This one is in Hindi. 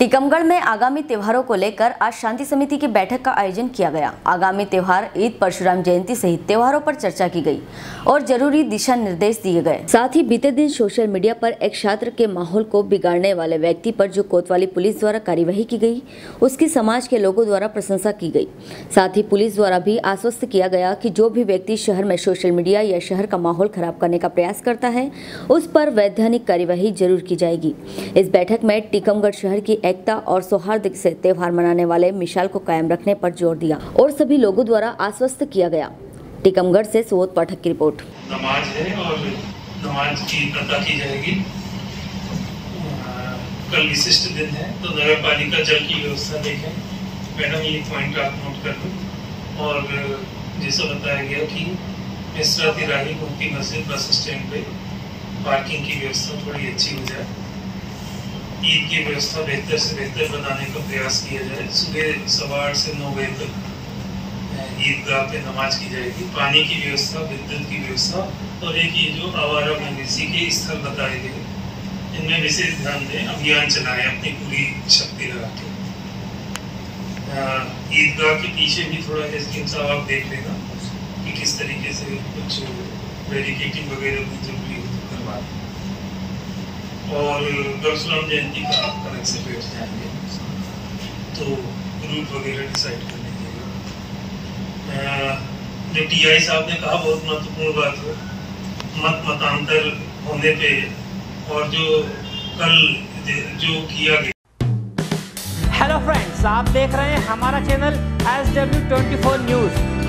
टीकमगढ़ में आगामी त्योहारों को लेकर आज शांति समिति की बैठक का आयोजन किया गया। आगामी त्योहार ईद, परशुराम जयंती सहित त्योहारों पर चर्चा की गई और ज़रूरी दिशा निर्देश दिए गए। साथ ही बीते दिन सोशल मीडिया पर एक छात्र के माहौल को बिगाड़ने वाले व्यक्ति पर जो कोतवाली पुलिस द्वारा कार्यवाही की गई, उसकी समाज के लोगों द्वारा प्रशंसा की गई। साथ ही पुलिस द्वारा भी आश्वस्त किया गया कि जो भी व्यक्ति शहर में सोशल मीडिया या शहर का माहौल खराब करने का प्रयास करता है, उस पर वैधानिक कार्यवाही ज़रूर की जाएगी। इस बैठक में टीकमगढ़ शहर की एकता और सौहार्द से त्यौहार मनाने वाले मिसाल को कायम रखने पर ज़ोर दिया और सभी लोगों द्वारा आश्वस्त किया गया। टीकमगढ़ से सुबोध पाठक की रिपोर्ट। नमाज़ है और नमाज़ की की जाएगी। कल विशिष्ट दिन है तो नगर पालिका जल की व्यवस्था देखें। मैडम, ये पॉइंट आप नोट कर लो और जैसा बताया गया कि मिश्रा तिराही मुफ्ती मस्जिद बस स्टैंड पे पार्किंग की व्यवस्था थोड़ी अच्छी हो जाए। ईद की व्यवस्था बेहतर से बेहतर बनाने का प्रयास किया जाए। सुबह सवा आठ से नौ बजे तक ईदगाह पे नमाज़ की जाएगी। पानी की व्यवस्था, विद्युत की व्यवस्था और एक ये जो आवारा मवेशी के स्थल बताए गए, इनमें विशेष ध्यान दें, अभियान चलाएँ, अपनी पूरी शक्ति लगा के ईदगाह के पीछे भी थोड़ा एसडीएम साहब आप देख लेना कि किस तरीके से कुछ वेरिकेटिंग वगैरह भी ज़रूरी हो तो करवा दें। और परशुराम जयंती का आप अलग से बैठ जाएँगे तो रूट वगैरह डिसाइड कर लीजिएगा जो टीआई साहब ने कहा, बहुत महत्वपूर्ण बात है। मत मतांतर होने पे और जो कल जो किया गया। हेलो फ्रेंड्स आप देख रहे हैं हमारा channel S W twenty four news